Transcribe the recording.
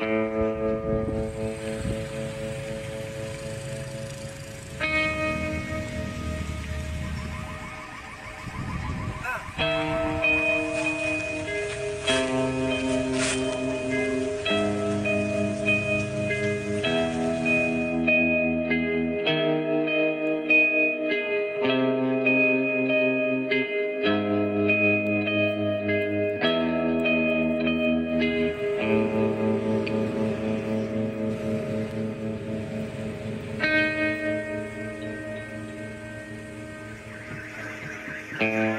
mm Mm-hmm.